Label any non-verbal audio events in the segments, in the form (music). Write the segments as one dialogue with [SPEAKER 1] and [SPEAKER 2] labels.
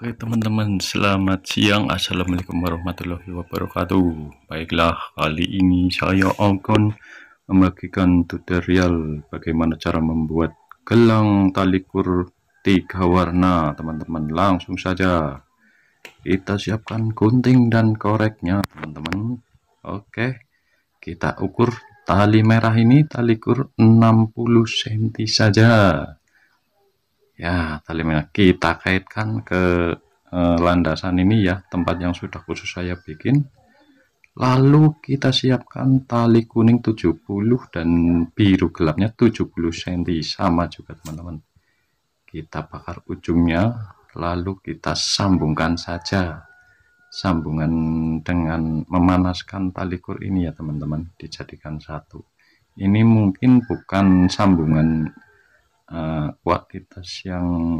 [SPEAKER 1] Oke teman-teman, selamat siang. Assalamualaikum warahmatullahi wabarakatuh. Baiklah, kali ini saya akan membagikan tutorial bagaimana cara membuat gelang tali kur tiga warna, teman-teman. Langsung saja kita siapkan gunting dan koreknya, teman-teman. Oke, kita ukur tali merah ini tali kur 60 cm saja ya tali merah kita kaitkan ke eh, landasan ini ya tempat yang sudah khusus saya bikin. Lalu kita siapkan tali kuning 70 dan biru gelapnya 70 cm sama juga teman-teman. Kita bakar ujungnya lalu kita sambungkan saja. Sambungan dengan memanaskan tali kur ini ya teman-teman. Dijadikan satu. Ini mungkin bukan sambungan uh, kualitas yang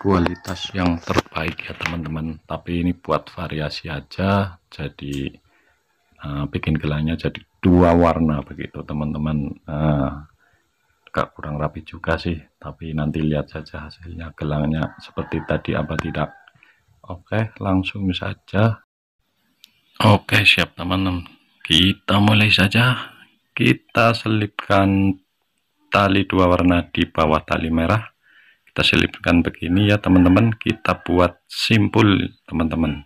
[SPEAKER 1] kualitas yang terbaik ya teman-teman. Tapi ini buat variasi aja jadi uh, bikin gelangnya jadi dua warna begitu teman-teman. Uh, kurang rapi juga sih tapi nanti lihat saja hasilnya gelangnya seperti tadi apa tidak. Oke langsung saja. Oke siap teman-teman. Kita mulai saja. Kita selipkan tali dua warna di bawah tali merah. Kita selipkan begini ya teman-teman. Kita buat simpul teman-teman.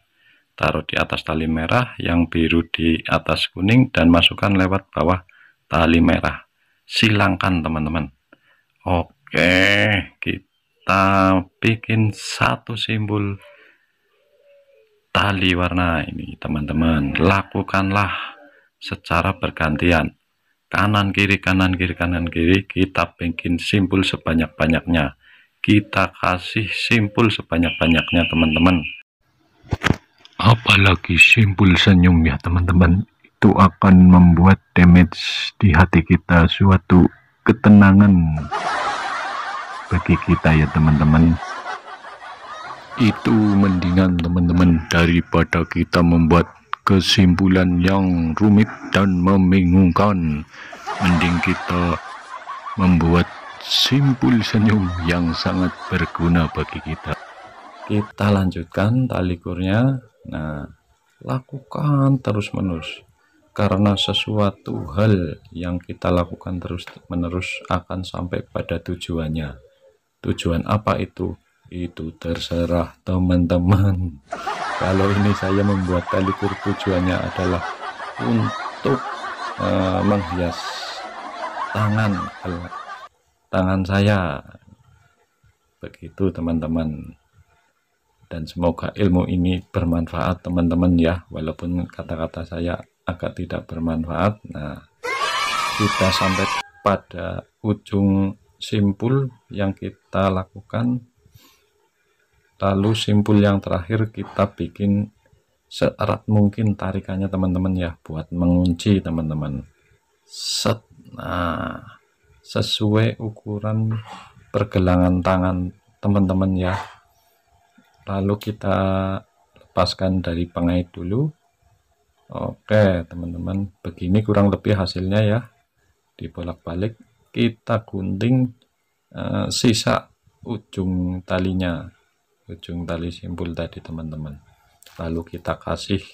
[SPEAKER 1] Taruh di atas tali merah yang biru di atas kuning dan masukkan lewat bawah tali merah. Silangkan teman-teman. Oke kita bikin satu simbol tali warna ini teman-teman. Lakukanlah secara bergantian kanan kiri kanan kiri kanan kiri kita bikin simpul sebanyak-banyaknya. Kita kasih simpul sebanyak-banyaknya teman-teman. Apalagi simpul senyum ya teman-teman. Itu akan membuat damage di hati kita suatu ketenangan bagi kita ya teman-teman. Itu mendingan teman-teman daripada kita membuat kesimpulan yang rumit dan membingungkan. Mending kita membuat simpul senyum yang sangat berguna bagi kita. Kita lanjutkan tali kurnya. Nah lakukan terus menerus karena sesuatu hal yang kita lakukan terus menerus akan sampai pada tujuannya. Tujuan apa itu? Itu terserah teman-teman kalau ini saya membuat tali kur tujuannya adalah untuk uh, menghias tangan tangan saya. Begitu teman-teman. Dan semoga ilmu ini bermanfaat teman-teman ya. Walaupun kata-kata saya agak tidak bermanfaat. Nah kita sampai pada ujung simpul yang kita lakukan lalu simpul yang terakhir kita bikin seerat mungkin tarikannya teman-teman ya buat mengunci teman-teman. Set. Nah sesuai ukuran pergelangan tangan teman-teman ya. Lalu kita lepaskan dari pengait dulu. Oke teman-teman begini kurang lebih hasilnya ya. Dibolak-balik kita gunting uh, sisa ujung talinya ujung tali simpul tadi teman-teman. Lalu kita kasih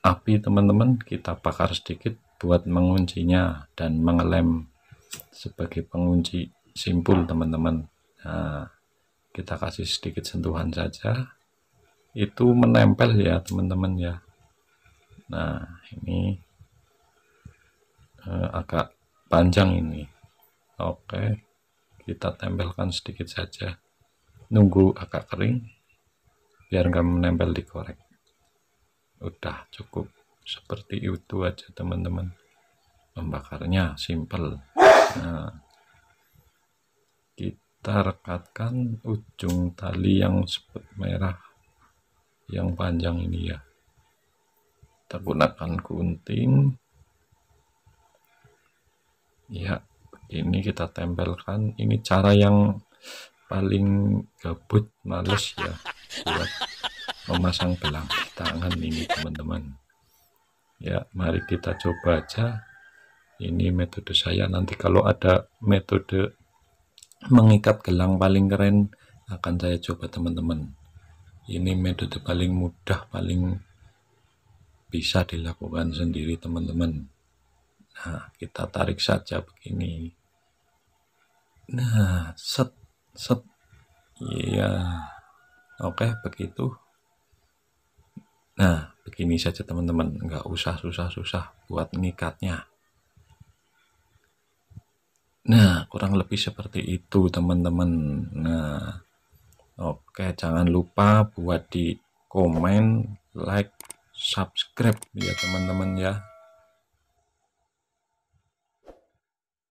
[SPEAKER 1] api teman-teman. Kita bakar sedikit buat menguncinya dan mengelem sebagai pengunci simpul teman-teman. Nah kita kasih sedikit sentuhan saja. Itu menempel ya teman-teman ya. Nah ini eh, agak panjang ini. Oke kita tempelkan sedikit saja nunggu agak kering biar nggak menempel di korek udah cukup. Seperti itu aja teman-teman. Membakarnya simple. Nah, kita rekatkan ujung tali yang sebut merah yang panjang ini ya. Kita gunakan gunting. Ya ini kita tempelkan. Ini cara yang paling gabut males ya (laughs) buat memasang gelang tangan ini teman-teman. Ya mari kita coba aja. Ini metode saya. Nanti kalau ada metode mengikat gelang paling keren akan saya coba teman-teman. Ini metode paling mudah paling bisa dilakukan sendiri teman-teman. Nah kita tarik saja begini. Nah set set. Iya. Oke begitu. Nah begini saja teman-teman. Nggak usah susah-susah buat ngikatnya. Nah, kurang lebih seperti itu teman-teman. Nah, oke jangan lupa buat di komen, like, subscribe ya teman-teman ya.